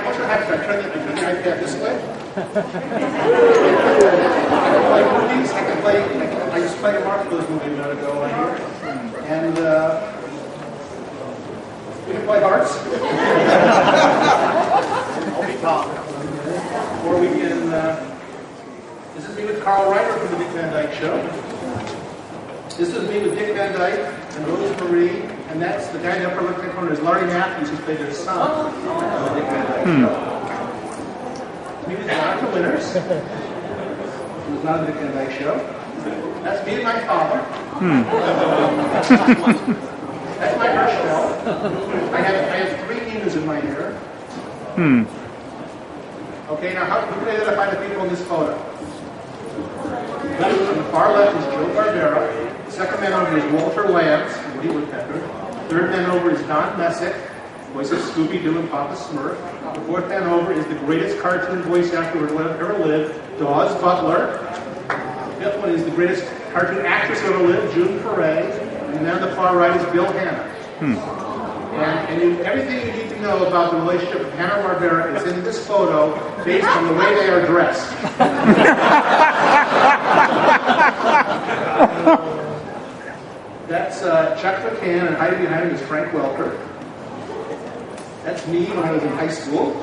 I can play movies. I can play. I, a movie here, and uh, we can play hearts. I'll be. Or we can. Uh, this is me with Carl Reiner from the Dick Van Dyke Show. This is me with Dick Van Dyke and Rose Marie, and that's the guy in the upper left-hand corner is Larry Matthews, who played their son on the Dick Van Dyke Show. Me with Jonathan not on the Dick Van Dyke Show. That's me and my father. Hmm. that's my Herschel. I have I have three Emus in my hair. Hmm. Okay, now how who can identify the people in this photo? On the far left is Joe Barbera. The second man over is Walter Lantz, Woody Woodpecker. Third man over is Don Messick, voice of Scooby-Doo and Papa Smurf. The fourth man over is the greatest cartoon voice actor who ever lived, Daws Butler. The fifth one is the greatest cartoon actress who ever lived, June Foray. And then on the far right is Bill Hanna. Hmm. And, and you, everything you need to know about the relationship of Hanna-Barbera is in this photo based on the way they are dressed. That's uh, Chuck McCann, and hiding behind him is Frank Welker. That's me when I was in high school.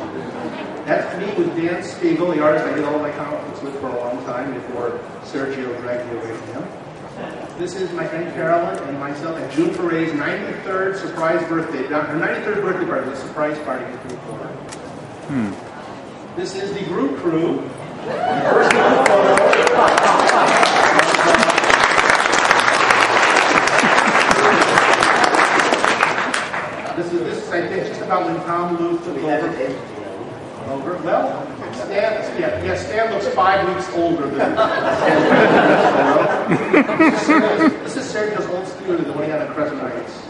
That's me with Dan Spiegle, the artist I did all my comic books with for a long time before Sergio dragged me away from him. This is my friend Carolyn and myself at June Foray's 93rd surprise birthday. Her 93rd birthday party was a surprise party for her. This is the Groo crew. The first Groo. This is, I think, just about when Tom Luth took over. Over. Well, Stan, yeah, yeah, Stan looks five weeks older than. this is Sergio's old studio, the one he had on Crescent Heights.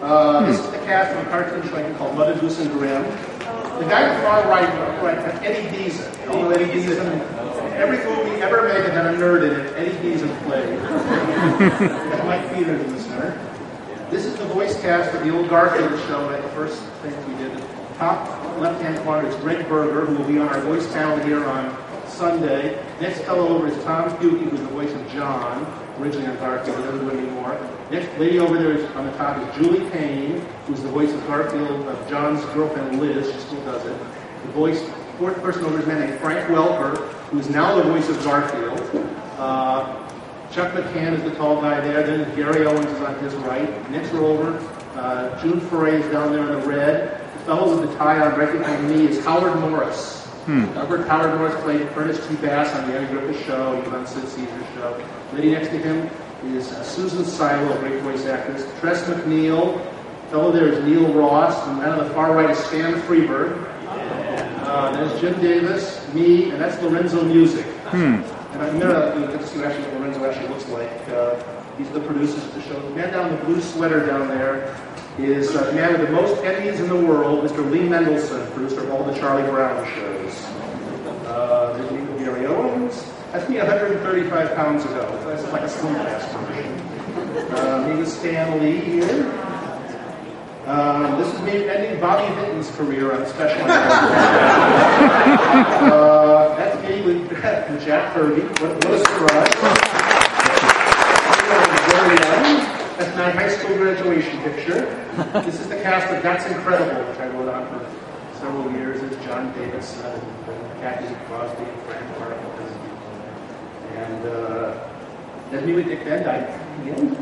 Uh, this is the cast of a cartoon show I called Mother Goose and Grimm. The guy on the far right, right, Eddie Deezen. You know Eddie Deezen? Every movie ever made that had a nerd in it, Eddie Deezen played. Mike Peters in the center. This is the voice cast of the old Garfield show, the first thing we did. Top left-hand corner is Greg Berger, who will be on our voice panel here on Sunday. Next fellow over is Thom Huge, who's the voice of John, originally on Garfield, doesn't do it anymore. Next lady over there is, on the top is Julie Payne, who's the voice of Garfield, of John's girlfriend Liz, she still does it. The voice, fourth person over is a man named Frank Welker, who's now the voice of Garfield. Uh, Chuck McCann is the tall guy there. Then Gary Owens is on his right. Next row over, uh, June Foray is down there in the red. The fellow with the tie on right behind me is Howard Morris. Albert Howard Morris played Ernest T. Bass on the Andy Griffith Show. He was on Sid Caesar Show. Lady next to him is uh, Susan Silo, a great voice actress. Tress MacNeille. Fellow there is Neil Ross. And then on the far right is Stan Freberg. Uh, there's Jim Davis, me, and that's Lorenzo Music. And I'm gonna get to see actually what Lorenzo actually looks like. Uh, he's the producer of the show. The man down in the blue sweater down there is uh, the man with the most Emmys in the world, Mr. Lee Mendelson, producer of all the Charlie Brown shows. Uh, there's with Gary Owens. That's me 135 pounds ago. That's like a slim fast version. Uh, me with Stan Lee here. Um, this is me ending Bobby Vinton's career on special. uh, with, with Jack Kirby. What, a surprise. Very young. That's my high school graduation picture. This is the cast of That's Incredible, which I wrote on for several years. It's John Davidson, and Kathy Crosby, and Frank Martin. And uh, then me with Dick Van Dyke again.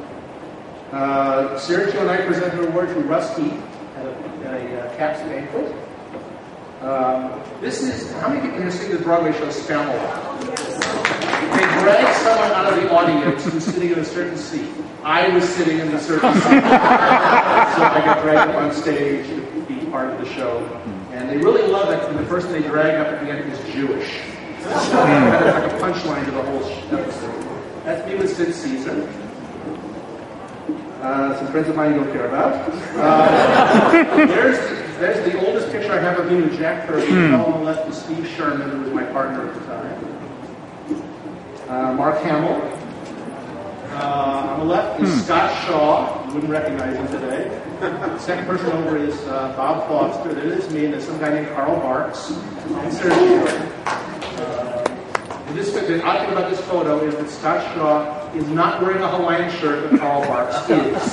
Uh, Sergio and I presented an award to Heath at a, at a uh, Caps banquet. Um, this is, how many people here seen the Broadway show Spamalot? They drag someone out of the audience who's sitting in a certain seat. I was sitting in the certain seat. so I got dragged up on stage to be part of the show. And they really love it when the person they drag up at the end is Jewish. of like a punchline to the whole episode. That's me with Sid Caesar. Uh, some friends of mine you don't care about. Uh, there's, there's the oldest picture I have of me and Jack Kirby. The fellow on the left is Steve Sherman, who was my partner at the time. Uh, Mark Hamill. Uh, on the left is Scott Shaw, You wouldn't recognize him today. The second person over is uh, Bob Foster. There is me, and there's some guy named Carl Barks. And Sergio. This, the odd thing about this photo is that Scott Shaw is not wearing a Hawaiian shirt, but Carl Barks is.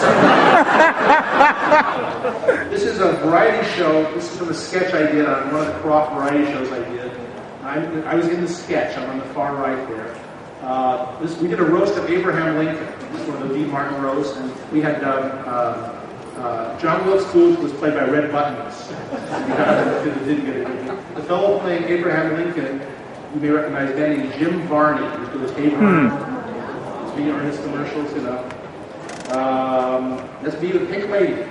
this is a variety show. This is from a sketch I did on one of the Krofft variety shows I did. I, I was in the sketch. I'm on the far right there. Uh, this, we did a roast of Abraham Lincoln. This is one of the D. Martin roasts, and we had um, uh, uh, John Wilkes Booth was played by Red Buttons. The fellow playing Abraham Lincoln, you may recognize that name, Jim Varney, who was Abraham. Hmm. It's me on his commercials, you know. Um, that's me with Pink Lady.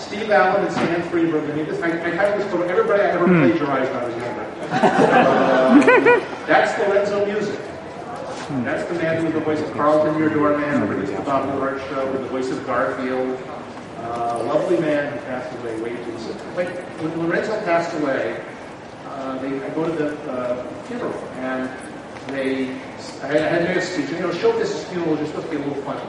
Steve Allen and Stan Freberg. I mean, this, I, I have this photo. Everybody I ever hmm. plagiarized when I was younger. Uh, that's Lorenzo Music. That's the man who was the voice of Carlton, your doorman, or the Bob Newhart show, or the voice of Garfield. Uh, lovely man who passed away way too soon. But when Lorenzo passed away, uh, they, I go to the uh, funeral, and they, I had to make a speech. You know, show this funeral is supposed to be a little funny.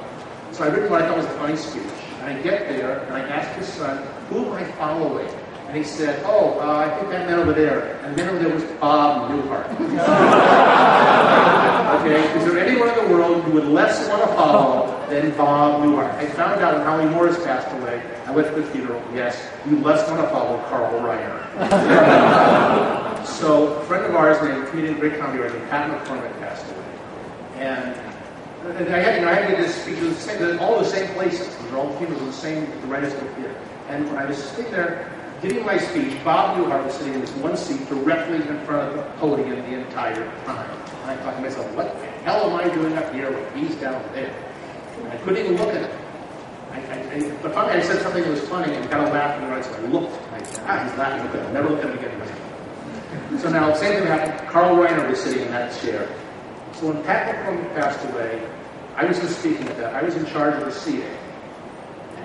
So I really what I was a funny speech. And I get there, and I ask his son, who am I following? And he said, oh, uh, I think that man over there. And the man over there was Bob Newhart. okay, is there anyone in the world you would less want to follow than Bob Newhart? I found out when Howie Morris passed away. I went to the funeral. Yes, you less want to follow Carl Reiner. so a friend of ours named comedian, great comedy writer, Pat McCormick passed away. And and I had, you know, I had to to the same, all the same places. These are all funerals in the same, the Writers Theater. And when I was sitting there, giving my speech, Bob Newhart was sitting in this one seat directly in front of the podium the entire time. And I thought to myself, what the hell am I doing up here when he's down there? And I couldn't even look at him. I, I, but finally I said something that was funny and got a laugh in the right, so I looked. I said, ah, he's laughing. At him. Never look at him again. So now, same thing happened. Carl Reiner was sitting in that chair. So when Pat McCormick passed away, I was just speaking of that. I was in charge of the seating.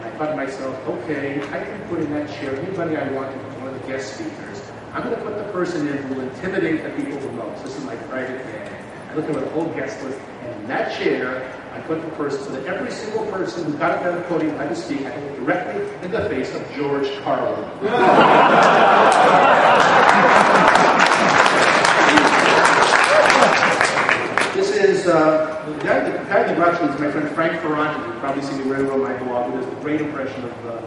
I thought to myself, okay, I can put in that chair anybody I want to be one of the guest speakers. I'm going to put the person in who will intimidate the people the most. This is my private gang. I looked at the whole guest list, and in that chair, I put the person so that every single person who got up on the podium had to speak, I could look directly in the face of George Carlin. this is uh, the guy, the guy in the Russian is my friend Frank Ferrante. You've probably seen me very well my blog. He does a great impression of. Uh,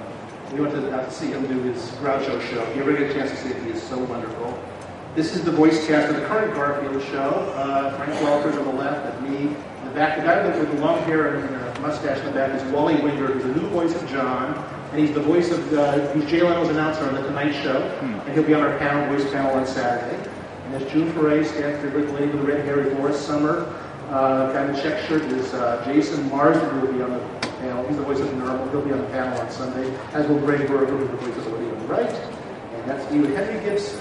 we went to, to see him do his Groucho show. If you ever get a chance to see it, he is so wonderful. This is the voice cast of the current Garfield show. Uh, Frank Welker's on the left, and me in the back. The guy with the long hair and uh, mustache in the back is Wally Wingert, who's the new voice of John, and he's the voice of uh, he's Jay Leno's announcer on the Tonight Show, hmm. and he'll be on our panel, voice panel on Saturday. And there's June Foray, Stanford, the lady with the red hair, Boris Summer. Uh, guy in the check shirt is uh, Jason Marsden, who will be on the panel. He's the voice of Nermal. He'll be on the panel on Sunday, as will Greg Berger, who's the voice of Woody on the right. And that's me with Henry Gibson.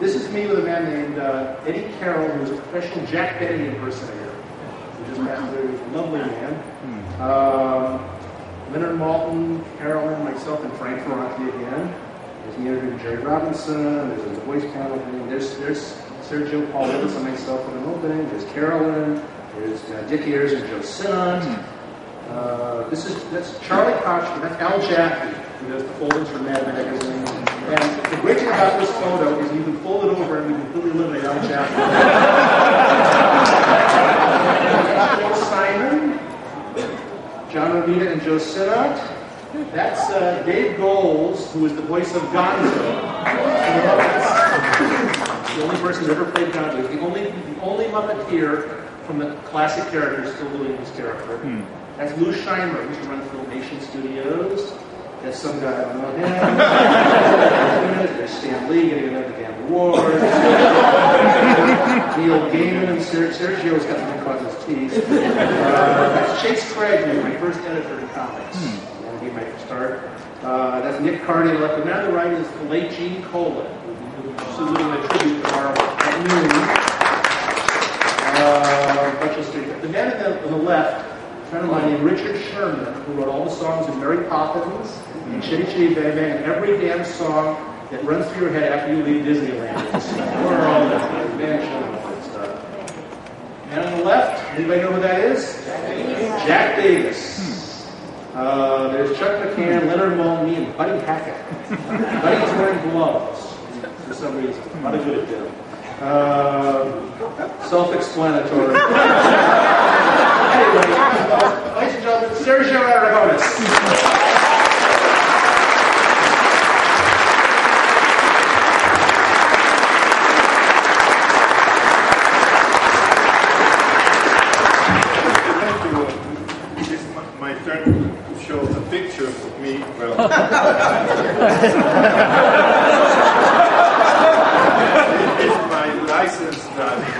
This is me with a man named uh, Eddie Carroll, who's a professional Jack Benny impersonator. Who just passed a lovely man. Um, Leonard Maltin, Carolyn, myself, and Frank Ferrante again. There's me interviewing Jerry Robinson. There's a voice panel. There's, there's Sergio Paul Evans and myself for an opening. There's Carolyn. There's uh, Dick Ayers and Joe Sinnott. Uh, this is that's Charlie Koch. That's Al Jaffee, who does the foldings for Mad Magazine. And the great thing about this photo is you can fold it over and we completely eliminate Al Jaffee. Joe Simon, John Romita, and Joe Sinnott. That's uh, Dave Goelz, who is the voice of Gonzo the only person who ever played Gonzo. He's the only, the only Muppeteer from the classic characters still doing his character. Hmm. That's Lou Scheimer, who used to run Filmation Studios. There's some guy, I don't know him. There's Stan Lee getting another damn award. Neil Gaiman and Ser- Sergio's got something caught his teeth. Uh, that's Chase Craig, my first editor in comics. Hmm. That would be my start. Uh, that's Nick Carney left. The now on the right is the late Gene Colan saluting a tribute to Marvel at noon. Uh, Street. The man the, on the left, a friend of mine named Richard Sherman, who wrote all the songs in Mary Poppins and Chitty Chitty Bang Bang, and every damn song that runs through your head after you leave Disneyland. We're all Man Sherman. And on the left, Anybody know who that is? Jack Davis. Uh, there's Chuck McCann, Leonard Maloney, and Buddy Hackett. Buddy's wearing gloves for some reason. A lot of good at them. Uh, self-explanatory. anyway, uh, ladies and gentlemen, Sergio Aragones. Thank you. It's my, my turn to show a picture of me. Well, it's my driving.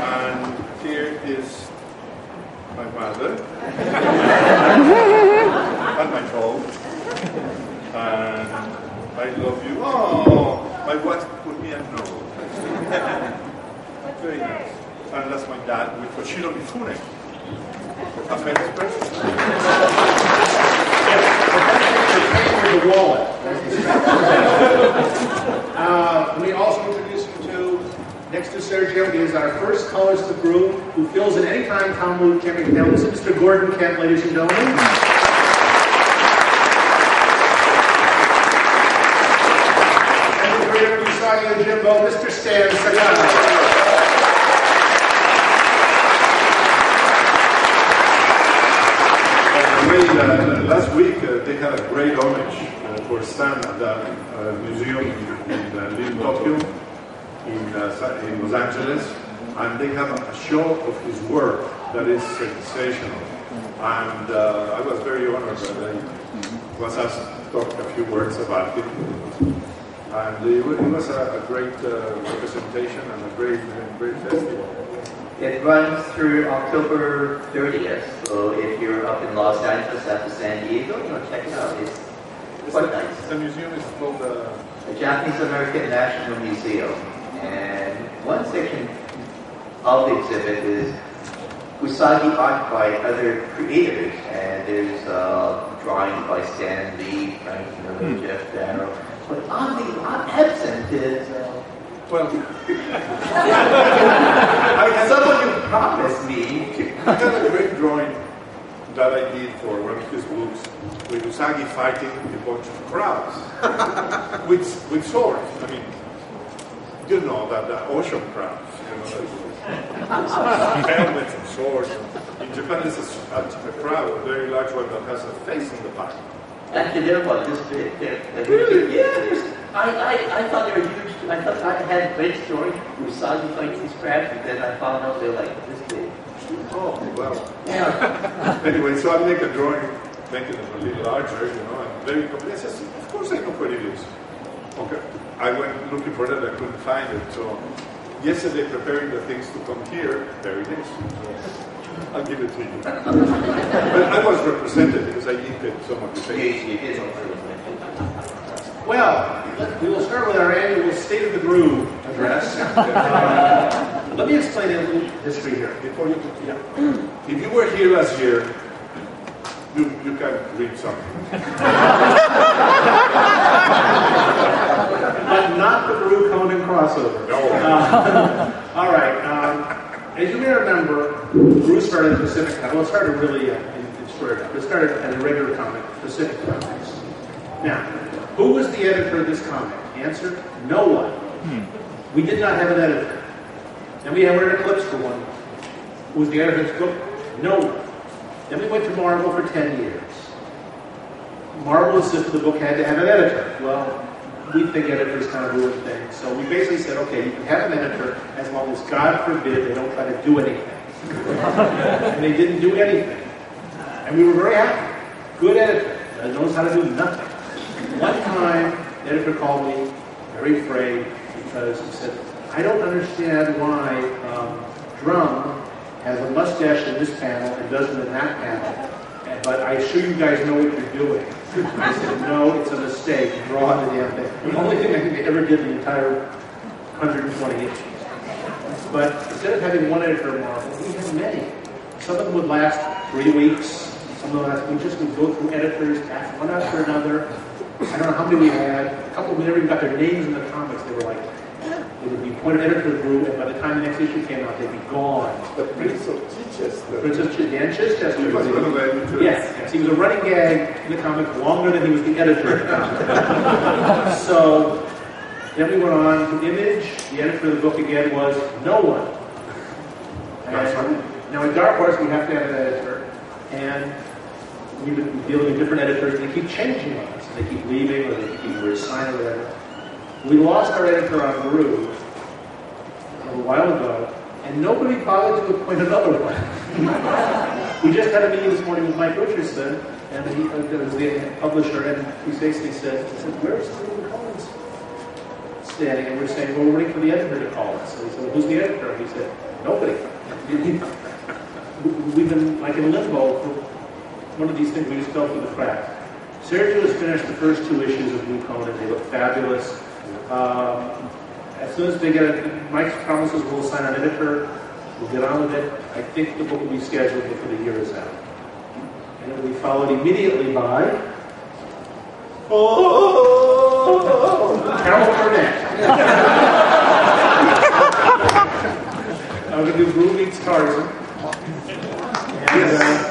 and here is my mother and my dog. And I love you. Oh, my wife put me a note. Very nice. And that's my dad with Toshiro Mifune. A famous person. the wallet. uh, we also introduce him to, to Sergio, is our first colors the group, who fills in any time Tom Wood can't make down. This is Mr. Gordon Kent, ladies and gentlemen. And the greater Usagi Yojimbo, Mr. Stan Sakai. Uh, last week uh, they had a great homage uh, for Stan at the uh, museum in, in uh, Little Tokyo, in, uh, in Los Angeles, and they have a show of his work that is sensational. And uh, I was very honored that I was asked to talk a few words about it. And it, was a, a great uh, representation and a great, great festival. It runs through October 30th, so if you're up in Los Angeles after San Diego, you know, check it out. It's quite nice. The museum is called uh, The Japanese American National Museum. And one section of the exhibit is Usagi art by other creators. And there's uh, drawings by Stan Lee, Frank Miller, Geof Darrow. But oddly, not absent is uh, well. I had someone you promised me. I had a great drawing that I did for one of his books with Usagi fighting a bunch of crowds with, with swords. I mean, you know that the ocean crowds, you know, helmets and swords. In Japan, this is a, a crowd, a very large one that has a face in the back. Actually, they're about this big. They're, they're really? Yeah. I, I, I thought they were huge. I thought I had a great story. Usagi fights these crabs, and then I found out they're like this big. Oh, well. Yeah. Anyway, so I make a drawing, making it a little larger, you know, and very complex. I of course I know what it is. Okay. I went looking for it, I couldn't find it. So yesterday, preparing the things to come here, there it is. I'll give it to you. but I was represented because I inked some of the. Well, we will start with our annual State of the Groo address. Uh, let me explain a little history here before you continue. If you were here last year, you, you can read something. But not the Groo Conan crossover. No. All right. Um, as you may remember, Bruce started at Pacific Comics. Well, it started really uh, in, in Square It started as a regular comic, Pacific Comics. Now, who was the editor of this comic? Answer: No one. We did not have an editor. And we had an eclipse for one. Who was the editor of this book? No one. Then we went to Marvel for 10 years. Marvel insisted the book had to have an editor. Well, we think editors kind of ruin things. So we basically said, okay, you can have an editor as long as, God forbid, they don't try to do anything. and they didn't do anything. And we were very happy. Good editor knows how to do nothing. One time, the editor called me, very afraid, because he said, I don't understand why um, Drum has a mustache in this panel and doesn't in that panel. But I assure you guys know what you're doing. I said, no, it's a mistake. Draw to the thing. The only thing I they ever did the entire 120 issues. But instead of having one editor Marvel, we had many. Some of them would last three weeks. Some of them last, we just would go through editors, one after another. I don't know how many we had. A couple, we never even got their names in the comics. They were like, They would be appointed editor of the Groo, and by the time the next issue came out, they'd be gone. The Prince of Chichester. Princess Ch- Dan Chichester. He was one of the editors. Yes, yes, he was a running gag in the comic longer than he was the editor of the comic. so then we went on to Image. The editor of the book again was no one. And now in Dark Horse we have to have an editor, and we've been dealing with different editors. and They keep changing on us. They keep leaving, or they keep resigning, or whatever. We lost our editor on Groo a while ago, and nobody bothered to appoint another one. we just had a meeting this morning with Mike Richardson, and he uh, was the publisher, and he basically said, he said where's Stephen Collins standing? And we're saying, well, we're waiting for the editor to call us. So he said, who's the editor? And he said, nobody. We've been like in limbo for one of these things we just fell through the cracks. Sergio has finished the first two issues of New Conan. They look fabulous. Um, as soon as they get it, Mike promises we'll sign an editor. We'll get on with it. I think the book will be scheduled before the year is out. And it will be followed immediately by Oh, Carol Burnett. I'm going to do Groo Meets Tarzan. And, uh,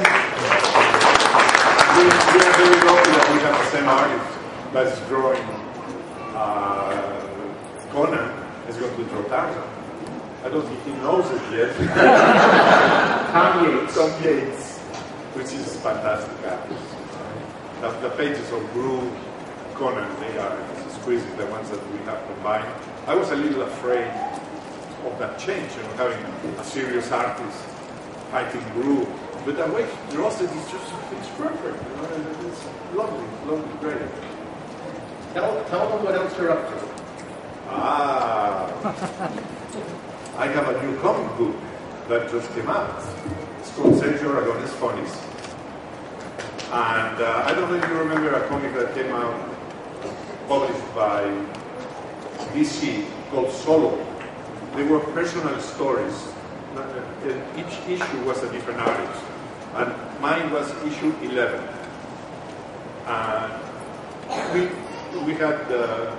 We, we are very lucky that we have the same artist that's drawing uh, Conan is going to draw Tarzan. I don't think he knows it yet. Tom Yeates. Tom Yeates, which is fantastic artist. The, the pages of Groo, Conan, they are exquisite, the ones that we have combined. I was a little afraid of that change, you know, having a serious artist fighting Groo. But the way he draws it is just, it's perfect, you know, it's lovely, lovely, great. Tell, tell them what else you're up to. Ah, I have a new comic book that just came out. It's called Sergio Aragones Funnies. And uh, I don't know if you remember a comic that came out published by DC called Solo. They were personal stories. Not- uh, Each issue was a different artist. And mine was issue 11. And we, we had uh,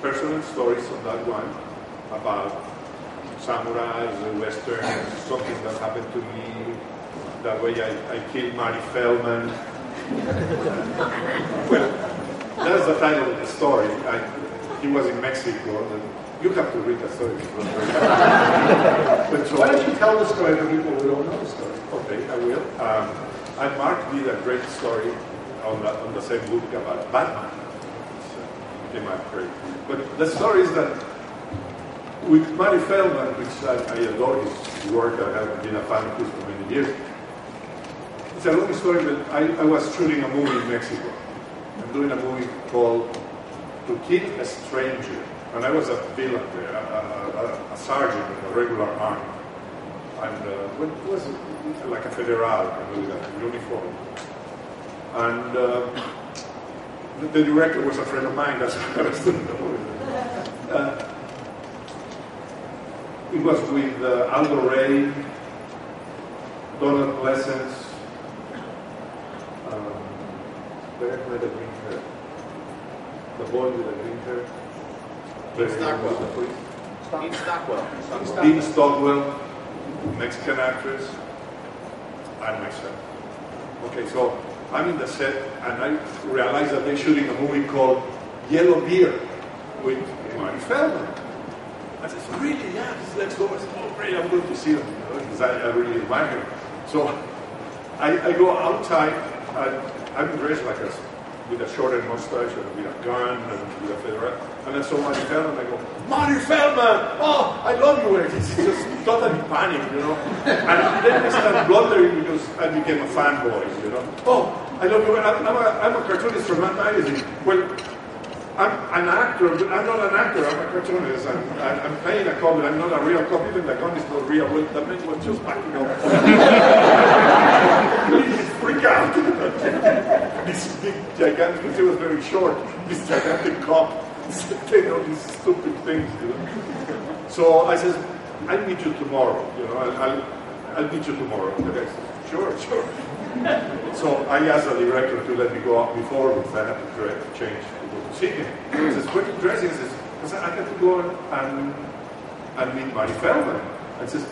personal stories on that one about samurais, western, something that happened to me. That way I, I killed Marty Feldman. well, that's the title of the story. I, he was in Mexico. And you have to read the story. but so, Why don't you tell the story to people who don't know the story? Okay, I will. Um, and Mark did a great story on the, on the same book about Batman. Came out great. But the story is that with Marty Feldman, which I, I adore his work, I have been a fan of his for many years. It's a long story, but I, I was shooting a movie in Mexico. I'm doing a movie called To Kill a Stranger. And I was a villain there, a, a, a, sergeant in a regular army and uh, what was it? like a federal a uniform. And uh, the, the director was a friend of mine. That's why I was doing the movie. Uh, it was with uh, Aldo Ray, Donald Pleasence, um, where with the green hair? The boy with the green hair. Dean Stockwell. Dean Stockwell. Dean Stockwell, Mexican actress, and myself. Okay, so I'm in the set, and I realize that they're shooting a movie called Yellowbeard with Marty Feldman. I said, really? Yeah, let's go. I said, oh, great, I'm going to see him, because I, I really admire him. So I, I go outside, and I'm dressed like a, with a shorter mustache and with a gun and with a fedora. And I saw Marty Feldman, I go, Marty Feldman! Oh, I love you! And he's just totally panic, you know. And then I started blundering because I became a fanboy, you know. Oh, I love you. I'm, a, I'm a cartoonist from Mad Magazine. Well, I'm an actor, but I'm not an actor, I'm a cartoonist. I'm, I'm, playing a cop, I'm not a real cop. Even the gun is not real. Well, the man was just backing up. Please freak out. This big, gigantic, because he was very short, this gigantic cop saying all these stupid things, you know. So I said, I'll meet you tomorrow, you know, I'll, I'll, I'll meet you tomorrow. And the guy said, sure, sure. So I asked the director to let me go out before because I had to dress, change to go to see him. He says, what are you dressing? He says, I said, I have to go and and meet Marty Feldman. And says,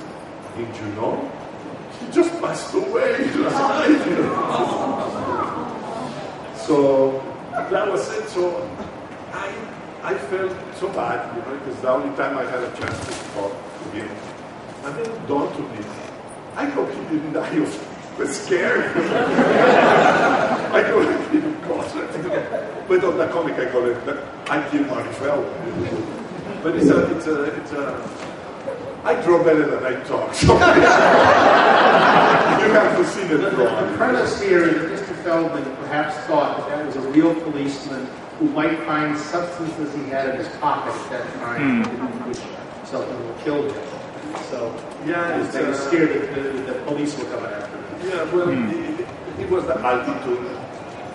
did you know? He just passed away. so that was it. So I, I felt so bad, you know, because the only time I had a chance to talk to him. And then it dawned to me, I hope he didn't die of was scared. I call it even closet. But on the comic I call it I kill Marty Feldman. But it's a, it's a, it's a, I draw better than I talk. So you have to see the drawing. the premise here is that Mr. Feldman perhaps thought that that was a real policeman who might find substances he had in his pocket at that time, which something will kill him. So Yeah, he was they were uh, scared that the, the police were coming after him. Yeah, well, it, it was the altitude.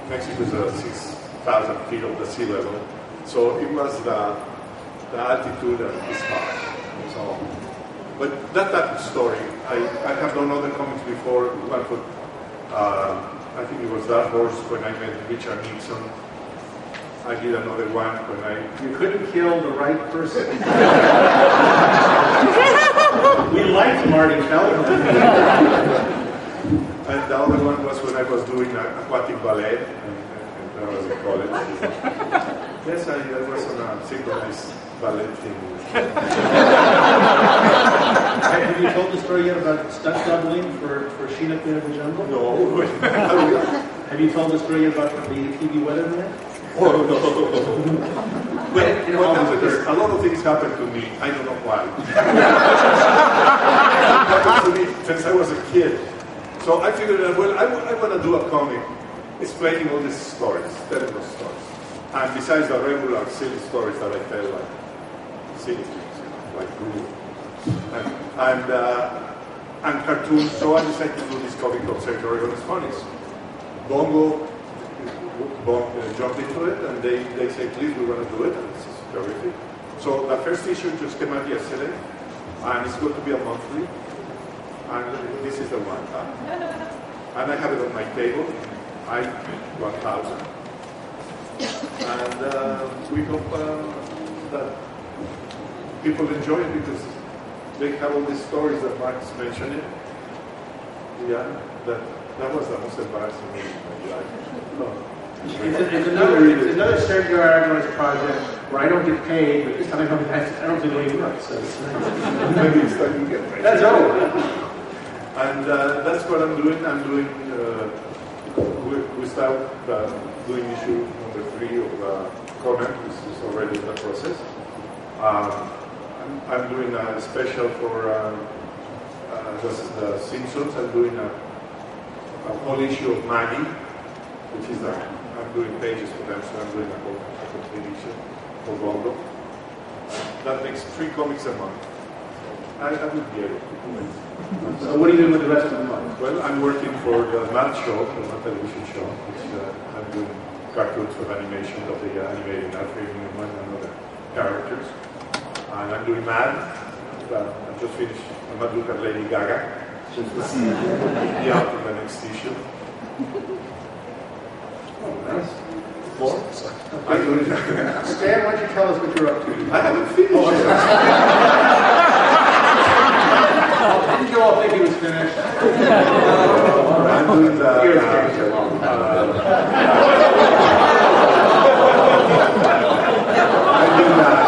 Mexico is uh, 6,000 feet of the sea level. So it was the, the altitude and his heart. So, but that type of story, I, I have done other comics before. One for, uh, I think it was that Horse when I met Richard Nixon. I did another one when I You couldn't kill the right person. we liked Marty Feldman. And the other one was when I was doing aquatic ballet, and, and I was in college. yes, I, I was on a synchronized Have you told the story yet about stunt doubling for, for Sheena Queen of the Jungle? No, oh, Have you told the story yet about the TV weatherman? oh, no. But you know, what happened is, a lot of things happened to me. I don't know why. happened to me since I was a kid. So I figured that, well, I, I want to do a comic explaining all these stories, telling those stories. And besides the regular silly stories that I tell, like silly things, you know, like Groo. And, and, uh, and cartoons, so I decided to do this comic of Sergio Aragones Funnies. Bongo Bon, uh, jumped into it, and they, they say, please, we want to do it, and this is terrific. So the first issue just came out yesterday, and it's going to be a monthly, and this is the one. huh? And I have it on my table, I 1000. And uh, we hope uh, that people enjoy it because they have all these stories that Mark's mentioning. Yeah, that, that was the most embarrassing thing in my life. It's, it's another, it's another Sergio Aragones project where I don't get paid, but this time I don't, I don't do any work, so. Maybe it's time you get paid. That's all. And uh, that's what I'm doing. I'm doing, uh, we, we start uh, doing issue number three of uh, Conan, which is already in the process. Um, I'm, doing a special for um, uh, the, the Simpsons. I'm doing a, a whole issue of Maggie, which is the, I'm doing pages for them, so I'm doing a whole a complete issue for Bongo. That makes three comics a month. I, I would be able to do it. So what are you doing with the rest of the month? Well, I'm working for the Mad Show, the Mad television show, which uh, I'm doing cartoons for animation of the uh, animated Alfred Neuman and other characters. I'm doing Mad. Uh, I just finished a Mad look at Lady Gaga. Will be out in the next issue. Oh, Nice. Four? I'm doing Stan, why don't you tell us what you're up to? I haven't finished Oh, yet. Didn't you all think he was finished? I'm doing the. You're uh, taking too long. I'm doing the.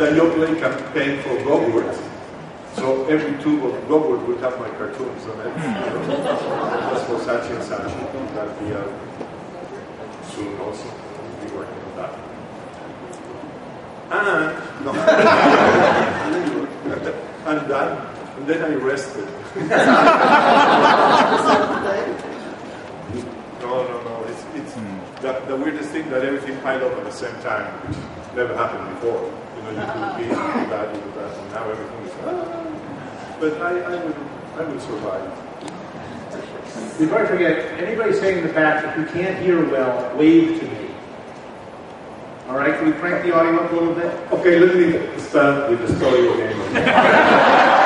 Yes, you started. the Yoplait campaign for Gogurt. So every tube of Gogurt would have my cartoons on it. That's for Saatchi and Saatchi. That'll be out soon also. We'll be working on that. And, no. and that, and then I rested. No, no, no. It's, it's hmm. the, the weirdest thing that everything piled up at the same time, which never happened before. You know, you do this, you do that, you do that, and now everything is. Ah. But I, I will, I will survive. Before I forget, anybody sitting in the back, if you can't hear well, wave to me. All right, can we crank the audio up a little bit? Okay, let me start with the story again.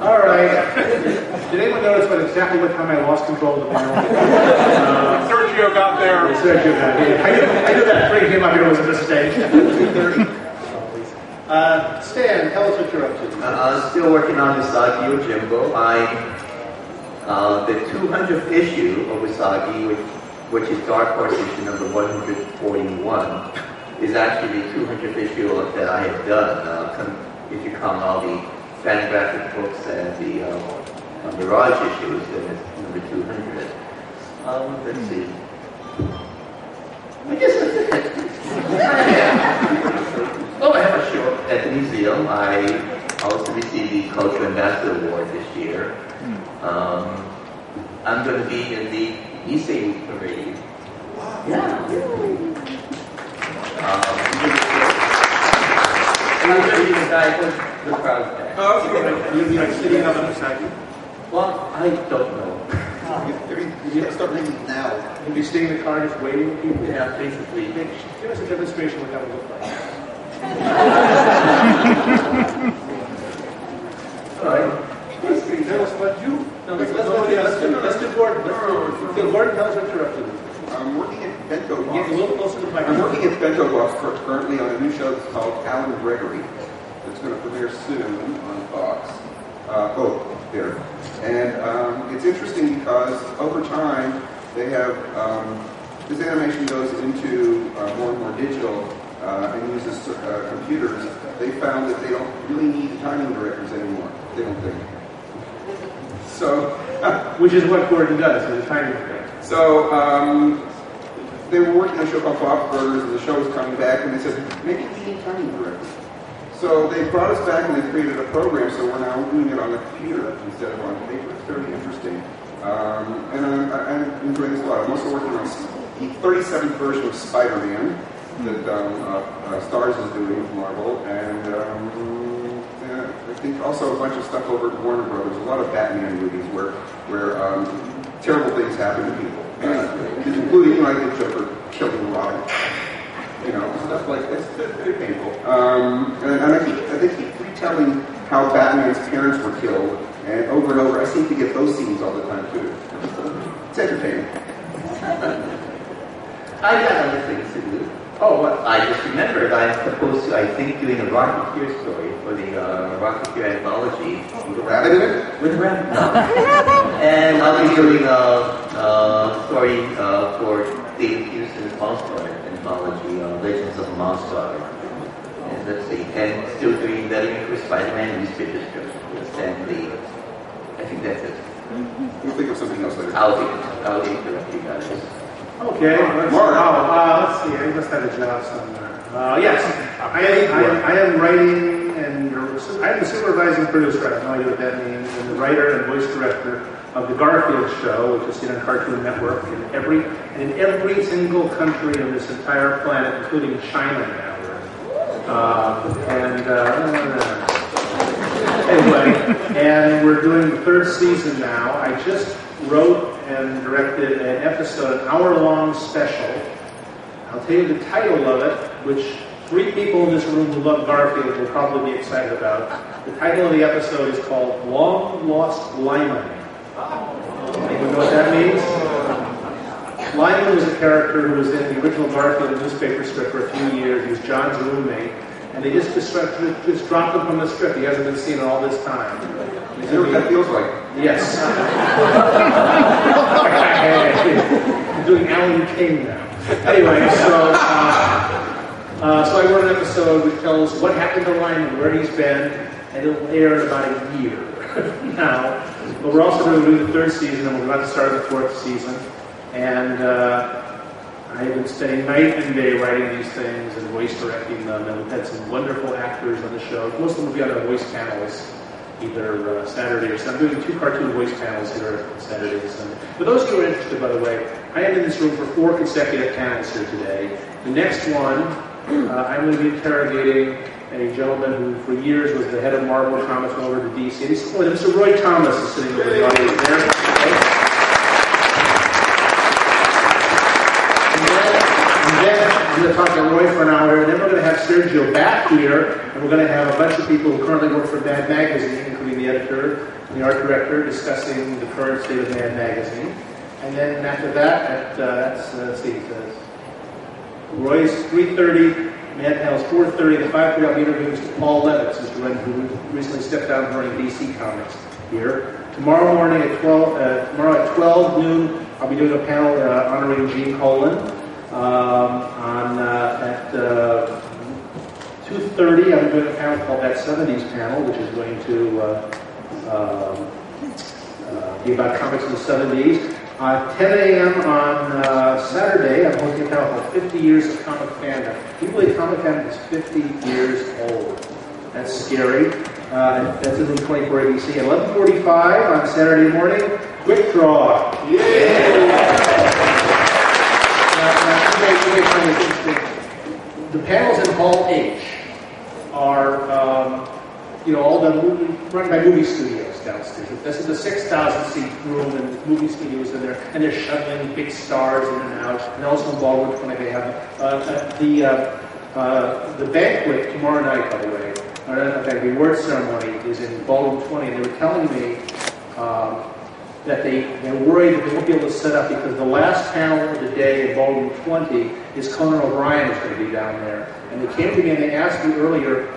All right. Did anyone notice at exactly what time I lost control of the panel. Uh, Sergio got there. Sergio got here. I knew, I knew that bringing him up here was a mistake. Uh, Stan, tell us what you're up to. Uh, I'm still working on Usagi Yojimbo. I uh, the 200th issue of Usagi, which, which is Dark Horse issue number 141, is actually the 200th issue that I have done. Uh, com- if you count all the Fantagraphics books and the uh, uh, Mirage issues, then it's number 200. Um, let's see. I guess that's it. oh, I have a show at the museum. I also received the Cultural Ambassador Award this year. Um, I'm going to be in the Nisei parade. Yeah. Um, and I'm going to be the guy with the crowd back. Oh, okay. You'll be like sitting up on the side. Well, I don't know. You gotta start reading now. You'll be staying in the car just waiting for people. Yeah, basically. Give us a demonstration of what that would look like. All right. Tell us about you. No, let's, let's, let's, let's, do- let's do Gordon. Let's do, do Gordon, tell us what you're up to. I'm working at Bento Get a little closer to the I'm working at Bento cur- currently on a new show that's called Allen Gregory. It's going to premiere soon on Fox. Uh, oh, there. And um, it's interesting because over time they have um, this animation goes into uh, more and more digital uh, and uses uh, computers. They found that they don't really need timing directors anymore. They don't think. So Which is what Gordon does, is a timing. So um, they were working on a show called Bob Burgers, and the show was coming back, and they said, maybe we need timing directors. So they brought us back and they created a program, so we're now doing it on the computer instead of on paper. It's very interesting. Um, and I'm, I'm enjoying this a lot. I'm also working on the 37th version of Spider-Man that um, uh, uh, Stars is doing with Marvel, and um, yeah, I think also a bunch of stuff over at Warner Brothers. A lot of Batman movies where where um, terrible things happen to people, uh, including like the Joker killing Robin. You know, stuff like that's that's very painful. Um, and, and I keep they keep retelling how Batman's parents were killed, and over and over. I seem to get those scenes all the time too. It's entertaining. I got other things to do. Oh, what? I just remembered I'm supposed to, I think, doing a Rocketeer story for the uh, Rocketeer anthology. With a rabbit in it? With a rabbit. No. and I'll be doing a, a story uh, for David Petersen's Monster anthology, uh, Legends of Monster. And let's see, and still doing lettering for Spider-Man newspaper strips with Stan I think that's it. We'll think of something else later. I'll take it. I'll take it. You guys. Okay, let's, Mark. oh, uh, let's see, I must have a job somewhere. Uh, yes, I am, I I am writing and, I am the supervising producer, I have no idea what that means, and the writer and voice director of the Garfield show, which is seen on Cartoon Network in every, in every single country on this entire planet, including China now. Uh, and, uh, anyway, and we're doing the third season now. I just wrote and directed an episode, an hour-long special. I'll tell you the title of it, which three people in this room who love Garfield will probably be excited about. The title of the episode is called Long Lost Lyman. Anyone know what that means? Lyman was a character who was in the original Garfield newspaper strip for a few years. He was John's roommate. And they just, just, just dropped him from the strip. He hasn't been seen in all this time. Is that what that feels like? Yes. I'm doing Alan King now. Anyway, so uh, uh, so I wrote an episode which tells what happened to Lyman, where he's been, and it'll air in about a year now. But we're also going to do the third season, and we're about to start the fourth season. And uh, I've been spending night and day writing these things and voice directing them, and we've had some wonderful actors on the show. Most of them will be on our voice panels either uh, Saturday or Sunday. I'm doing two cartoon voice panels here on Saturday and Sunday. For those who are interested, by the way, I am in this room for four consecutive panels here today. The next one, uh, I'm going to be interrogating a gentleman who, for years, was the head of Marvel Comics went over to DC. And he's, oh, Mr. Roy Thomas is sitting over the audience there. And then, and I'm going to talk to Roy for an hour, and then we're going to have Sergio back here, and we're going to have a bunch of people who currently work for Mad Magazine, including the editor and the art director, discussing the current state of Mad Magazine. And then after that, at, uh, that's, uh, let's see, Roy's 3.30, Mad Panel's 4.30, the 5.30 I'll be interviewing Mr. Paul Levitz, who's who recently stepped down from running DC Comics here. Tomorrow morning at 12, uh, tomorrow at 12 noon, I'll be doing a panel uh, honoring Gene Colan. Um, on, uh, at uh, 2.30, I'm doing a panel called That 70s Panel, which is going to uh, um, uh, be about comics in the 70s. Uh, 10 a.m. on uh, Saturday, I'm hosting a panel called 50 Years of Comic Fandom. You believe comic fandom is 50 years old? That's scary. Uh, that's in room 24 ABC. 11:45 on Saturday morning. Quick draw. Now, now, you may- you may find this interesting. The panels in Hall H are, um, you know, all the movie, run by movie studios downstairs. This is a 6,000 seat room and movie studios in there, and they're shuttling big stars in and out. And also in Ballroom 20, they have uh, uh, the uh, uh, the banquet tomorrow night, by the way. Or not the award ceremony is in Ballroom 20, and they were telling me um, that they, they're worried that they won't be able to set up because the last panel of the day in Ballroom 20 is Conan O'Brien is going to be down there. And they came to me and they asked me earlier,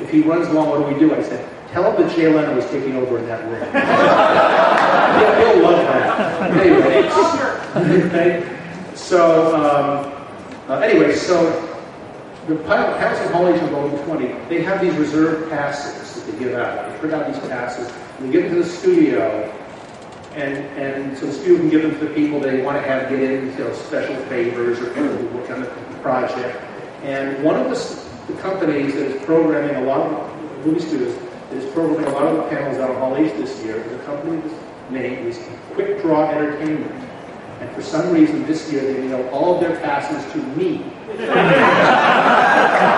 if he runs long, what do we do? I said, tell him that Jay Leno is taking over in that room. he'll, he'll love that. Anyway, okay? So, um, uh, anyway, so the pilot panels in Hall H and 20, they have these reserved passes that they give out. They print out these passes, and they give them to the studio, and, and so the studio can give them to the people they want to have get in, you know, special favors or people who work on the project. And one of the, the companies that is programming a lot of movie studios that is programming a lot of the panels out of Hall H this year a company whose name is Quick Draw Entertainment. And for some reason this year they mailed all of their passes to me.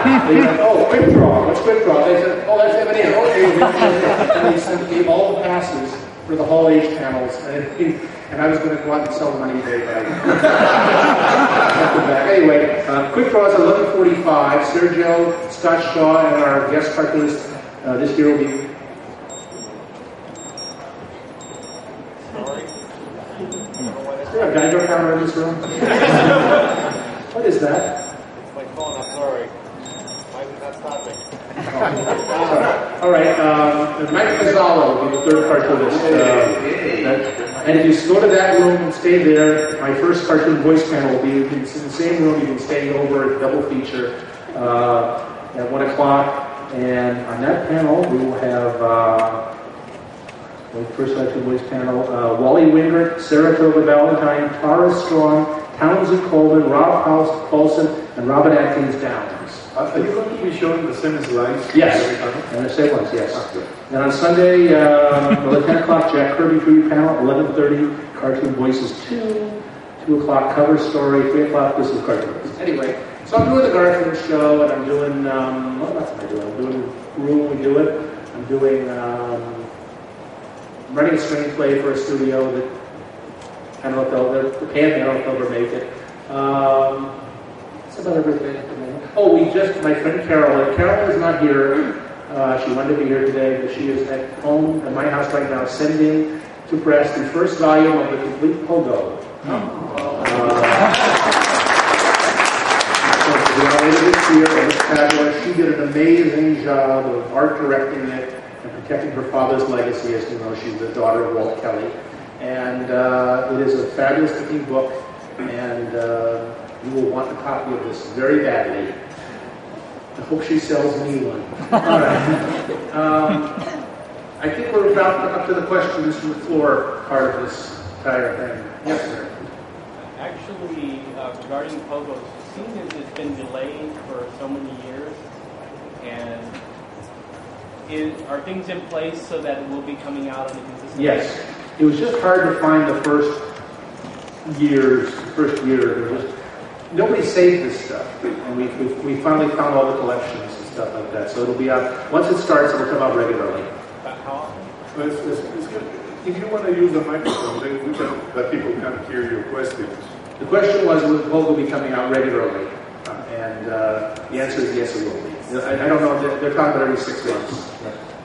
They said, oh, quick draw, what's quick draw? They said, oh, that's Ian, okay. And they sent me all the passes for the Hall H panels, and, and I was going to go out and sell them on eBay, but I kept them back. Anyway, uh, quick draw is 11:45. Sergio, Scott Shaw, and our guest cartoonist uh, this year will be. Is there a Geiger counter in this room? what is that? It's my phone, I'm sorry. Why did that stop me? All right, um, Mike be the third cartoonist. Uh, and if you go to that room and stay there, my first cartoon voice panel will be in the same room. You can stay over, at double feature uh, at one o'clock. And on that panel, we will have uh, the first cartoon voice panel: uh, Wally Wingert, Saratoga Valentine, Tara Strong, Townsend Coleman, Rob House Paulsen, and Robin Atkin Downes. Are you going to be showing the same slides? Yes, and the same ones, yes. And on Sunday, um, well, at 10 o'clock, Jack Kirby tribute panel, 11.30, Cartoon Voices 2, 2 o'clock, Cover Story, 3 o'clock, This is Cartoons. Anyway, so I'm doing the Garfield show, and I'm doing, um, what else am I doing? I'm doing Room, we do it. I'm doing, um, I'm writing a screenplay for a studio that, I don't know if they'll, they're paying me, I don't know if they'll ever make it. Um, that's about everything the. Oh, we just, my friend Carol, Carol is not here. Uh, she wanted to be here today, but she is at home at my house right now sending to press the first volume of the complete Pogo. Uh, so later this fabulous. She did an amazing job of art directing it and protecting her father's legacy. As you know, she's the daughter of Walt Kelly. And uh, it is a fabulous looking book, and uh, you will want a copy of this very badly. I hope she sells me one. All right. Um, I think we're about up to the questions from the floor part of this entire thing. Yes, sir. Actually, uh, regarding Pogo, it seems as it's been delayed for so many years. And is, are things in place so that it will be coming out on a consistent Yes. It was just hard to find the first years, first year. There was just, nobody saved this stuff. And we, we, we finally found all the collections and stuff like that. So it'll be out, once it starts, it'll come out regularly. About how often? It's- it's- it's good. If you want to use the microphone, then we can, that people can hear your questions. The question was, will Pogo be coming out regularly? Uh, And uh, the answer is yes, it will be. I, I don't know, they're, they're talking about every six months.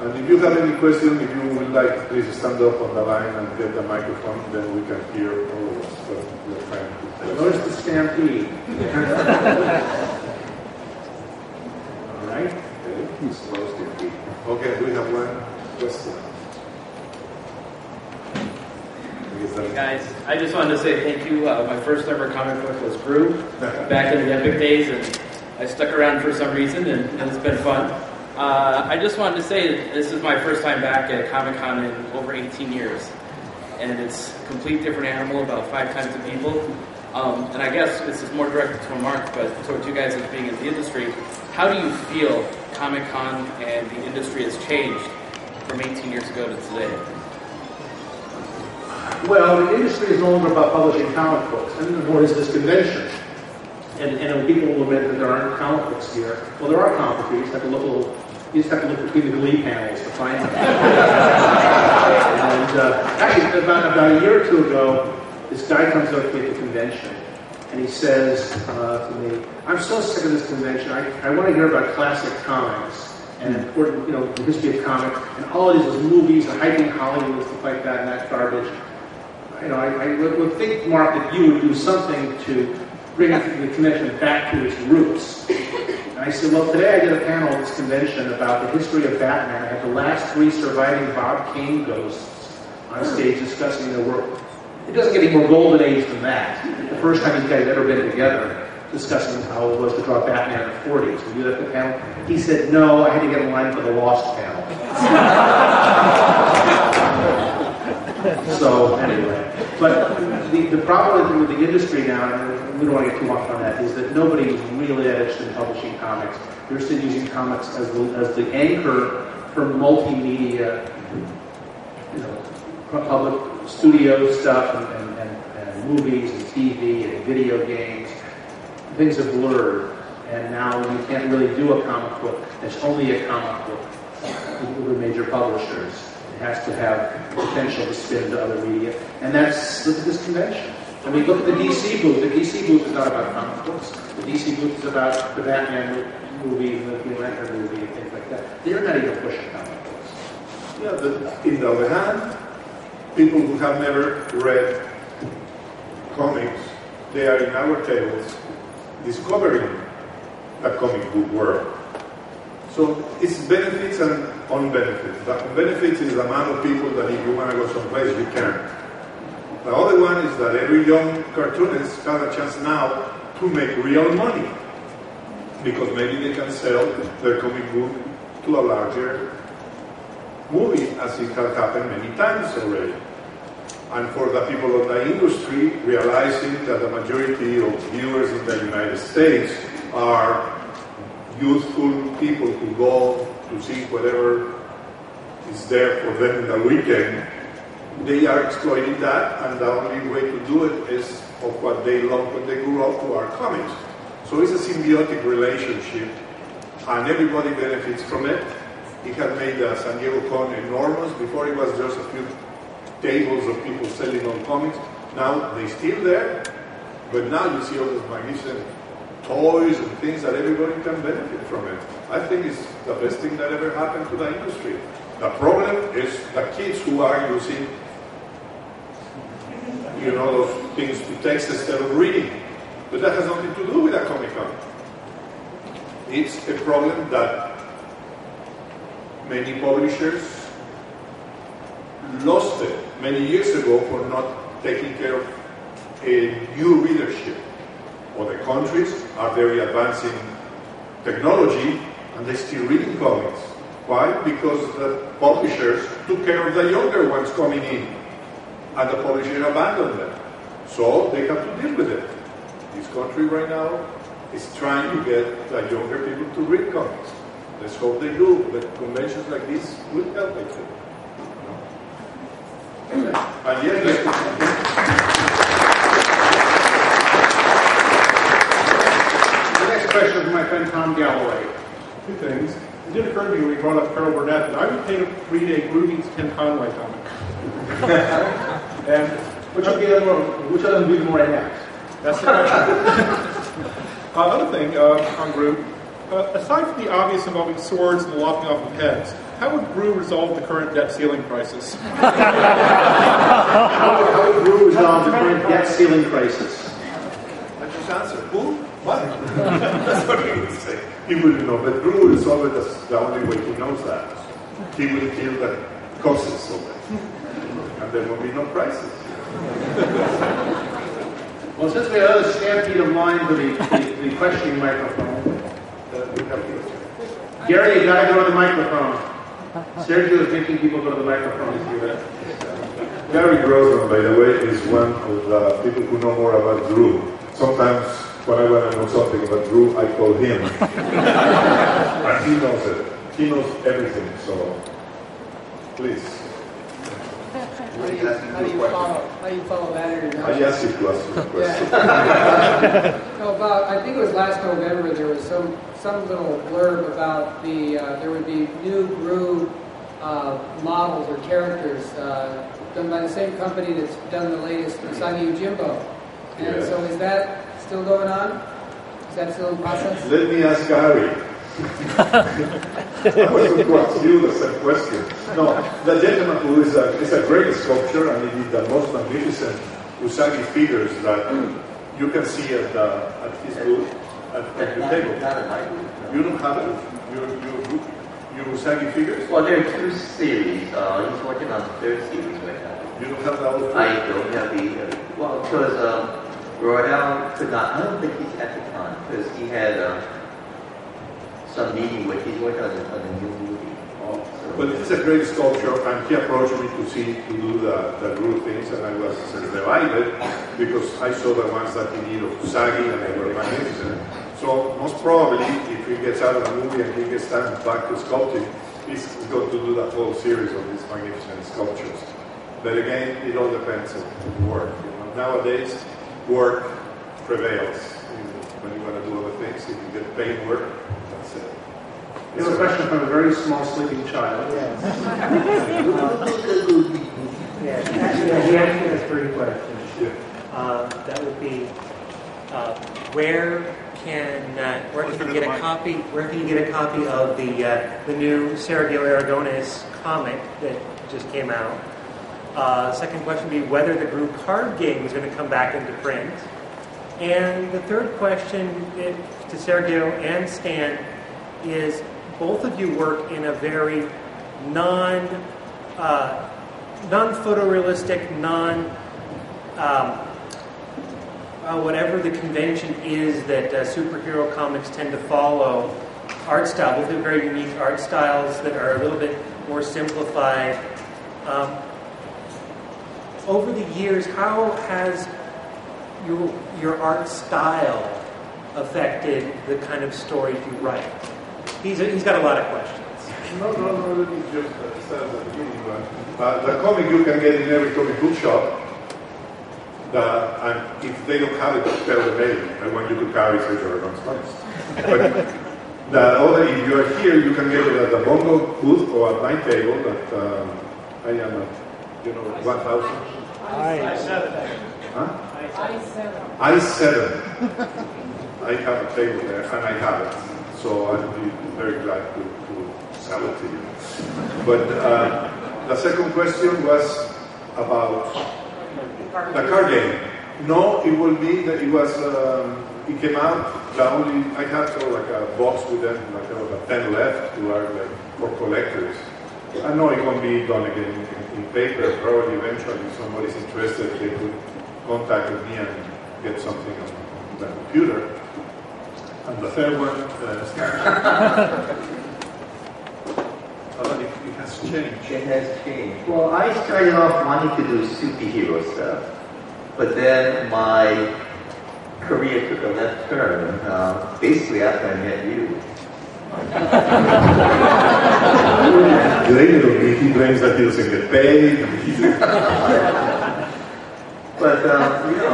And if you have any question, if you would like, please stand up on the line and get the microphone, then we can hear all of us what we're trying to tell. Notice the stampede. All right? Okay. Slow stampede. Okay, we have one question. I Hey guys, I just wanted to say thank you. Uh, my first ever comic book was Groo back in the Epic days, and I stuck around for some reason, and, and it's been fun. Uh, I just wanted to say that this is my first time back at Comic Con in over 18 years, and it's a complete different animal, about five times the people. Um, and I guess this is more directed to Mark, but towards you guys as being in the industry, how do you feel Comic Con and the industry has changed from 18 years ago to today? Well, the industry is no longer about publishing comic books, and nor is this convention. And, and people will admit that there aren't comic books here. Well, there are comic books. You just have to look a little. You just have to look between the Glee panels to find them. and uh, actually, about about a year or two ago, this guy comes up to me at the convention, and he says uh, to me, "I'm so sick of this convention. I, I want to hear about classic comics." And important, you know, the history of comics, and all it is is movies and hyping Hollywood and stuff like that, and that garbage you know, I, I would, would think, Mark, that you would do something to bring the convention back to its roots. I said, well, today I did a panel at this convention about the history of Batman. I had the last three surviving Bob Kane ghosts on hmm. stage discussing their work. It doesn't get any more golden age than that. The first time these guys ever been together discussing how it was to draw Batman in the 40s. We do that at the panel. He said, no, I had to get in line for the Lost panel. So anyway, but the, the problem with the industry now, and we don't want to get too off on that, is that nobody's really interested in publishing comics. They're still using comics as the, as the anchor for multimedia, you know, public studio stuff and, and, and, movies and TV and video games. Things have blurred, and now you can't really do a comic book. It's only a comic book with the major publishers. Has to have potential to spin into other media. And that's look at this convention. I mean, look at the DC booth. The DC booth is not about comic books. The DC booth is about the Batman movie, the Green Lantern movie, and things like that. They're not even pushing comic books. Yeah, but in the other hand, people who have never read comics, they are in our tables discovering a comic book world. So it's benefits and unbenefits. The benefits is the amount of people that if you want to go someplace, you can. The other one is that every young cartoonist has a chance now to make real money because maybe they can sell their comic book to a larger movie, as it has happened many times already. And for the people of the industry, realizing that the majority of viewers in the United States are youthful people who go to see whatever is there for them in the weekend, they are exploiting that, and the only way to do it is of what they love when they grew up to our comics. So it's a symbiotic relationship, and everybody benefits from it. It had made uh, San Diego Con enormous. Before it was just a few tables of people selling on comics. Now they're still there, but now you see all these magnificent toys and things that everybody can benefit from it. I think it's the best thing that ever happened to the industry. The problem is the kids who are using, you know, those things to text instead of reading. But that has nothing to do with a Comic Con. It's a problem that many publishers lost it many years ago for not taking care of a new readership. Other countries are very advanced in technology and they're still reading comics. Why? Because the publishers took care of the younger ones coming in and the publisher abandoned them. So they have to deal with it. This country right now is trying to get the younger people to read comics. Let's hope they do, but conventions like this will help it. And yes, let's The next question is from my friend Tom Galloway. Two things. It did occur to me when we brought up Carol Burnett that I would pay to read a Groovy's Ken Conway comic. and Which would be the more, which of them would be the more inept? that's the question. Uh, other thing uh, on Groo, uh, aside from the obvious involving swords and the lopping off of heads, how would Groo resolve the current debt ceiling crisis? How would, how would Groo resolve the current debt ceiling crisis? I just answered. Who? What? That's what he would say. He wouldn't know, but Groo is always the, the only way he knows that. He will kill the causes of it. And there will be no prices. Well, since we have another stampede of line for the, the, the questioning microphone, Uh, we have to- Gary, you gotta go to the microphone. Sergio is making people go to the microphone to see. Gary Grossman, by the way, is one of the people who know more about Groo. Sometimes when I want to know something about Groo, I call him. and he knows it. He knows everything, so please. How do you, how do you follow, how do you follow that I asked you to ask you a question. No, about, I think it was last November, there was some, some little blurb about the, uh, there would be new Groo, uh, models or characters, uh, done by the same company that's done the latest Usagi Yojimbo. And Yeah. so is that still going on? Is that still in process? Let me ask Gary. I was going to ask you the same question. No, the gentleman who is a, is a great sculptor and he did the most magnificent Usagi figures that you can see at, the, at his booth, at, at the Not, table. not in my group. You don't have it? Your, your, your Usagi figures? Well, there are two series. Uh, he's working on the third series right now. You don't have the whole I don't have the, uh, well, because um, Royale could not, I don't think he's at the time, because he had uh, some meeting with, he's working on a, on a new movie. But this is a great sculpture, and he approached me to see to do the, the Groo things, and I was delighted because I saw the ones that he did of Usagi, and they were magnificent. So most probably, if he gets out of the movie and he gets time back to sculpting, he's going to do that whole series of these magnificent sculptures. But again, it all depends on the work. You know? Nowadays, work prevails. When you want to do other things, if you get paid work, that's it. We have a question from a very small sleeping child. Yes, actually, he actually has three questions. Yeah. Uh, That would be, uh, where can, uh, where can you get a copy, where can you get a copy of the, uh, the new Sergio Aragones comic that just came out? Uh, Second question would be whether the Groo card game is going to come back into print. And the third question eh, to Sergio and Stan is both of you work in a very non, uh, non-photorealistic, non, um, uh, whatever the convention is that uh, superhero comics tend to follow, art style. Both have very unique art styles that are a little bit more simplified. Um, over the years, how has your your art style affected the kind of stories you write? He's, he's got a lot of questions. No, no, no, let me just uh, start at the beginning. The comic you can get in every comic book shop. If they don't have it, tell them, hey, I want you to carry Sergio Aragones comics. But the other, if you are here, you can get it at the Bongo booth or at my table at, um, I am, at, you know, 1000. I7. Huh? I-7. I have a table there, and I have it. So I'd be very glad to, to sell it to you. But uh, the second question was about the card game. No, it will be that it was, um, it came out, the only, I have sort of like a box with them, like there was a 10 left who are like for collectors. I know it won't be done again in, in paper, probably eventually if somebody's interested, they could contact me and get something on the computer. And the third one, uh, it, it has changed. It has changed. Well, I started off wanting to do superhero stuff, but then my career took a left turn, uh, basically after I met you. Me, he blames that he doesn't get paid. But, um, you know,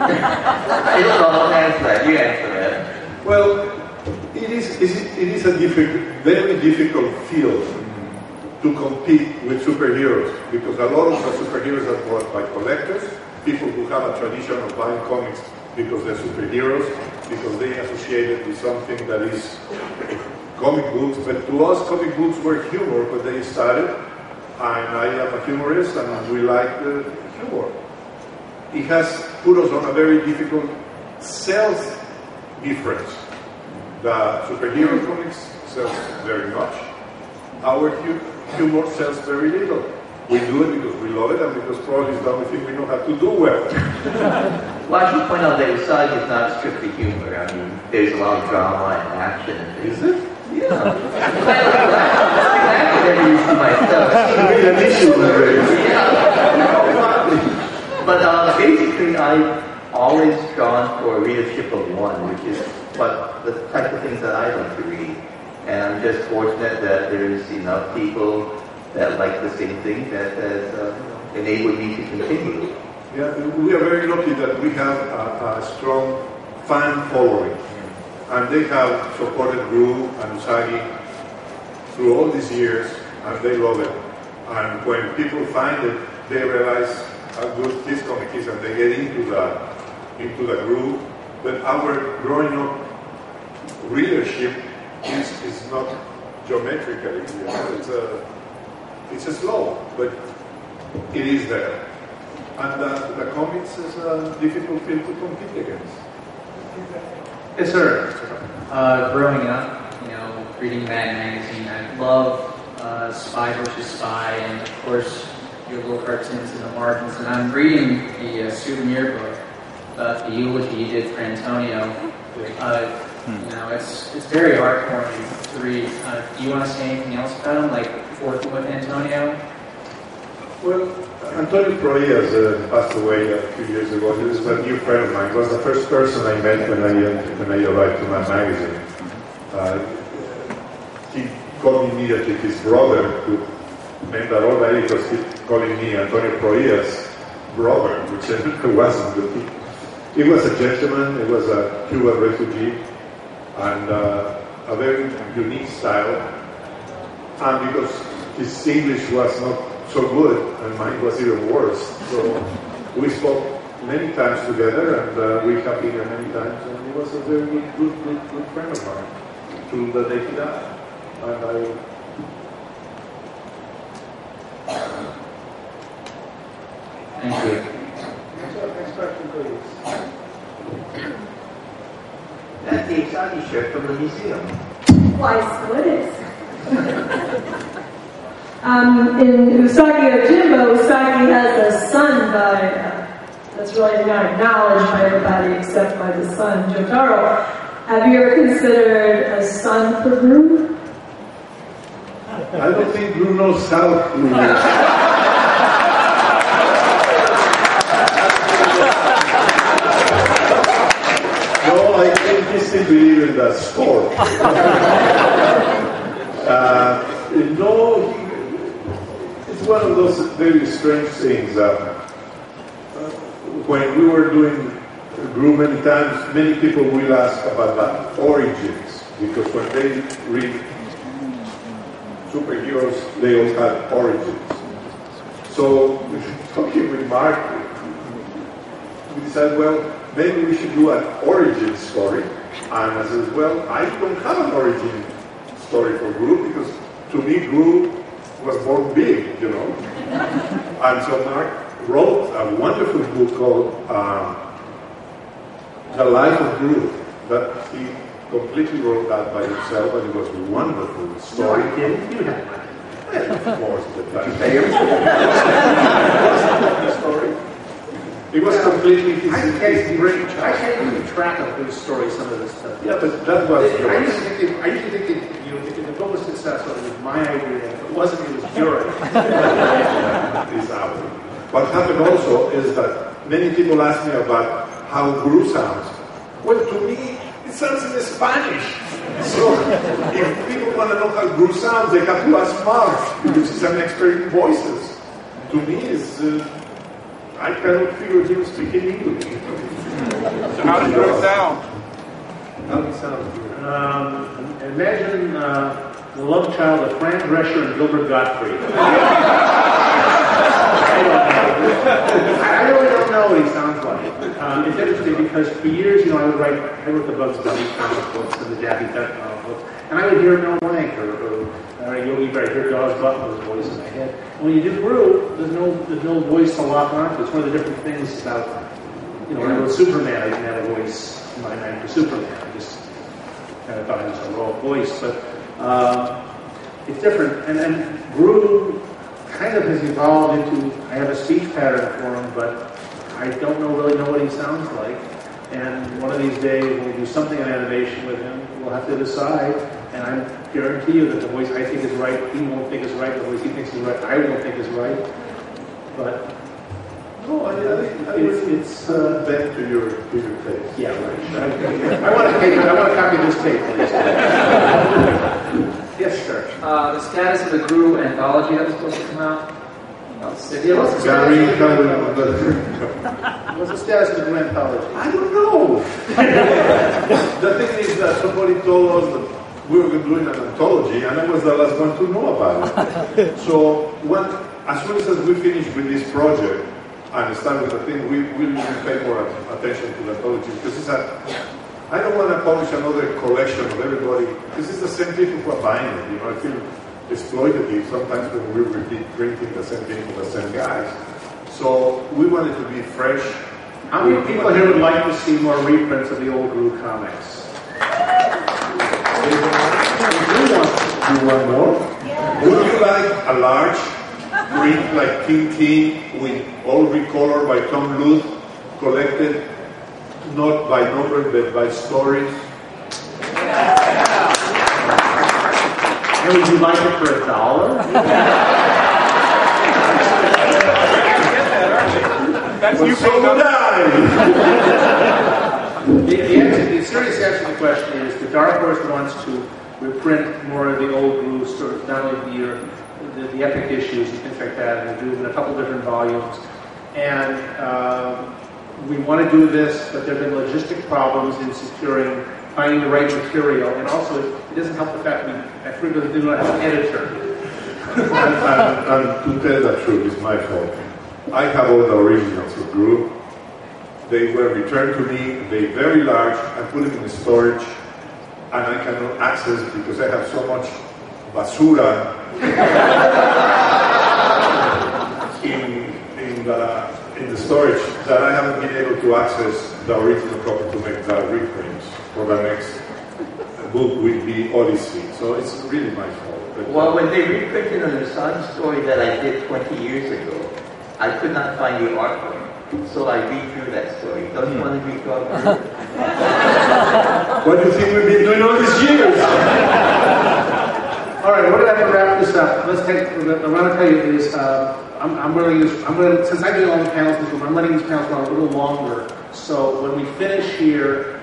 I don't know how to answer that. You answer that. Well, it is, it is, it is a difficult, very difficult field to compete with superheroes because a lot of the superheroes are bought by collectors, people who have a tradition of buying comics because they're superheroes, because they associate it with something that is comic books. But to us, comic books were humor when they started, and I am a humorist, and we like the humor. It has put us on a very difficult sales difference. The superhero comics sells very much. Our humor sells very little. We do it because we love it and because probably it's the only thing we know how to do well. Well, I should point out that Usagi is not strictly humor. I mean, there's a lot of drama and action and. Is it? Yeah. But uh, basically, I've always gone for a readership of one, which is what the type of things that I like to read. And I'm just fortunate that there's enough people that like the same thing that has uh, enabled me to continue. Yeah, we are very lucky that we have a, a strong fan following. And they have supported Groo and Usagi through all these years, and they love it. And when people find it, they realize how good this comic is, and they get into the into the groove. But our growing up readership is, is not geometrically. You know? It's a it's a slow, but it is there. And the, the comics is a difficult field to compete against. Yes, sir. Uh, growing up, you know, reading Mad Magazine, I love uh, Spy versus Spy, and of course your little cartoons in the margins. And I'm reading the uh, souvenir book about the eulogy you did for Antonio. Uh, you know, it's it's very heartwarming to read. Uh, do you want to say anything else about him, like working with Antonio? Well, Antonio Prohías uh, passed away a few years ago. He was a new friend of mine. He was the first person I met when I, uh, when I arrived to my magazine. Uh, he called me immediately his brother, who named day because he calling me Antonio Prohías' brother, which I wasn't. But he, he was a gentleman, he was a Cuban refugee, and uh, a very unique style. And because his English was not so good, and mine was even worse. So we spoke many times together, and uh, we have been here many times, and he was a very good, good, good, good friend of mine till the day he died. And I Thank you. Next question, please. That's the Usagi shirt from the museum. Why, so it is. Um, in Usagi Yojimbo, Usagi has a son by, uh, that's really not acknowledged by everybody except by the son, Jotaro. Have you ever considered a son for Groo? I don't think Bruno think he still believe in that sport. uh, no, it's one of those very strange things. Uh, when we were doing Groo many times, many people will ask about origins because when they read superheroes, they all have origins. So, talking with Mark, we decided, well, maybe we should do an origin story. And I said, well, I don't have an origin story for Groo because to me, Groo was born big, you know. and so Mark wrote a wonderful book called um, The Life of Groo that he completely wrote that by himself, and it was a wonderful story. No, I didn't. Had money. Of course, that Pay him? story. It was completely his, I his can't, brain I can't keep track of whose story some of this stuff. Yeah, but that was I to think, that- I to think that, you know, if the book was successful, it was my idea. If it wasn't, it was your idea. is. What happened also is that many people ask me about how Groo sounds. Well, to me, it sounds in Spanish. So if people want to know how Groo sounds, they have to ask Mark, because he's an expert in voices. To me, it's, uh, I cannot figure him speaking English. So how does it sound? How does it sound? Um, imagine uh, the love child of Fran Drescher and Gilbert Gottfried. I really don't know what he sounds like. Um, it's interesting because for years, you know, I would write I wrote the Bugs Bunny comic books and the Daffy Duck comic books, and I would hear Mel Blanc or, or, or Yogi Bear, hear Daws Butler's voice in my head. And when you do Groo, there's no there's no voice to lock onto. It's one of the different things about you know when I wrote Superman, I didn't have a voice in my mind for Superman. I just kind of raw voice, but um, it's different. And then Groo kind of has evolved into I have a speech pattern for him, but I don't know really know what he sounds like. And one of these days, when we do something in animation with him, we'll have to decide. And I guarantee you that the voice I think is right, he won't think is right. The voice he thinks is right, I won't think is right. But No, I, I, I it's, would it's uh, bend to your, to your taste. yeah, right. I, I want to take, I want to copy this tape, please. yes, sir. Uh, the status of the Groo anthology that was supposed to come out about six Yeah, months what's ago. Gary, Gary, What's the status of the Groo anthology? I don't know. the thing is that somebody told us that we were doing an anthology, and I was the last one to know about it. so when, as soon as we finish with this project and start with the thing, we will pay more attention to the anthology because it's a. I don't want to publish another collection of everybody because it's the same people who are buying it. You know, I feel exploitative sometimes when we repeat printing the same thing for the same guys. So we want it to be fresh. How many people here would like to see more reprints of the old Groo comics? If you want do one more, Would you like a large print like King King with all recolored by Tom Luth, collected not by number but by stories? and would you like it for a dollar? That's Well, you so paying would up. I. The, the, answer, the serious answer to the question is the Dark Horse wants to reprint more of the old Groo stories, not only the, uh, the, the epic issues and things like that, and do it in a couple different volumes. And um, we want to do this, but there have been logistic problems in securing, finding the right material, and also it, doesn't help the fact that we I frequently do not have an editor. and, to tell the truth, it's my fault. I have all the originals of Groo. They were returned to me, they very large, I put them in the storage, and I cannot access because I have so much basura in, in, the, in the storage that I haven't been able to access the original copy to make the reprints for the next book will be Odyssey. So it's really my fault. But, Well, when they reprinted an Usagi story that I did 20 years ago, I could not find the artwork. So I redrew that story. Don't you want to redraw it? What do you think we've been doing all these years? All right, we're gonna have to wrap this up. Let's take. I want to tell you is, uh, I'm, I'm going to use. I'm going to since I do all the panels this room, I'm letting these panels run a little longer. So when we finish here,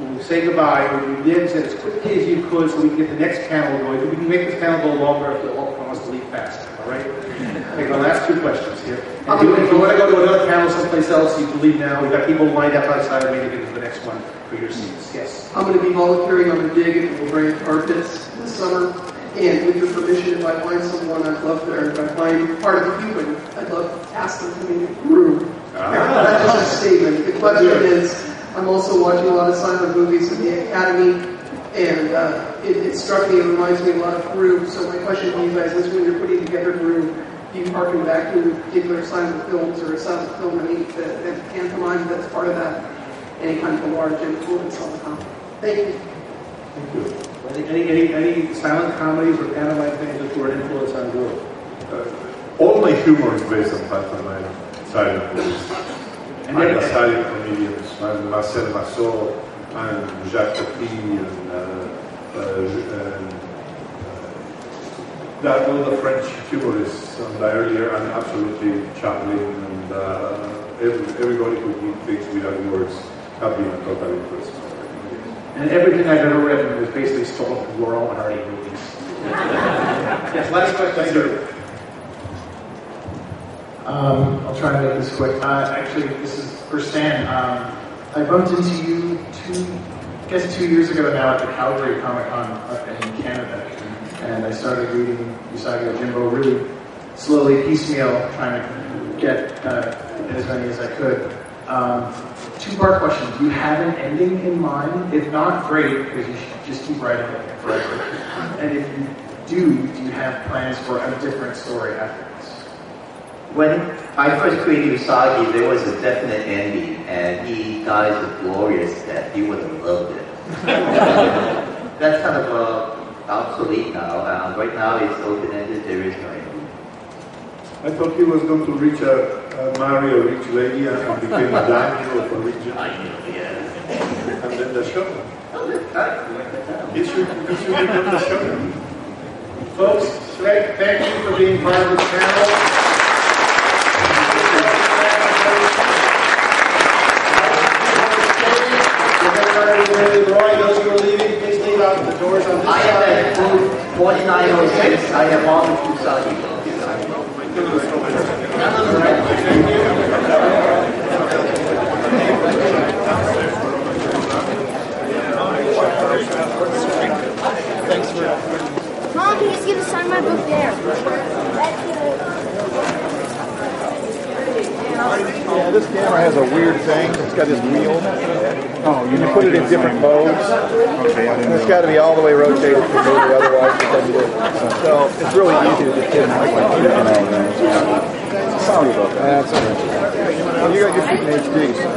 when we say goodbye, we we exit as quickly as you could, so we can get the next panel going. We can make this panel go longer if you all us to leave fast. All right. Okay, the last two questions here. If you, if you want to go to another panel someplace else, you can leave now. We've got people lined up outside waiting to get to the next one for your seats. Yes. I'm going to be volunteering on the dig at the Brea Tar Pits this summer. And with your permission, if I find someone I'd love to, or if I find part of the human, I'd love to ask them to make a room. That's just a statement. The question is, I'm also watching a lot of silent movies in the Academy, and uh, it, it struck me, it reminds me a lot of Groo. So my question to you guys is, when you're putting together Groo, do you harken back to particular silent films or a silent film and any that, that pantomime that's part of that? Any kind of a large influence on the? Thank you. Thank you. Any, any, any silent comedies or pantomime things that were an influence on Groo? Uh, all my humor is based on pantomime, silent movies. And then- the silent comedians, and Marcel Marceau, and Jacques Tati, and uh, uh, and, uh, that all the French humorists on the earlier, and absolutely Chaplin, and uh, every, everybody who did things without words have been a total influence. And everything I've ever written was basically stolen from Laurel and Hardy movies. yes, last question, sir. Um, I'll try to make this quick. Uh, actually, this is for Stan. Um, I bumped into you two, I guess two years ago now at the Calgary Comic Con in Canada, and I started reading Usagi Yojimbo really slowly, piecemeal, trying to get uh, as many as I could. Um, two-part question. Do you have an ending in mind? If not, great, because you should just keep writing it forever. And if you do, do you have plans for a different story after this? When I first created Usagi, there was a definite ending, and he dies a glorious death. He would have loved it. That's kind of uh, obsolete now. Um, right now, it's open-ended. There is no ending. I thought he was going to reach a, uh, marry a rich lady and and became a daimyo of a region. And then the show. He should, he should become the show. Folks, thank, thank you for being part of this panel. Roy, those who are leaving, please leave out the doors on this I am side. at booth 4906. I have all the Usagi. Mom, can you just give us sign my book there? Yeah, this camera has a weird thing. It's got this wheel. Oh, you put it in different modes. Okay, and it's got to be all the way rotated to move it, otherwise it doesn't do. So it's really easy to just get computer and all. Sorry about that. That's all right. Well, you got your feet in HD.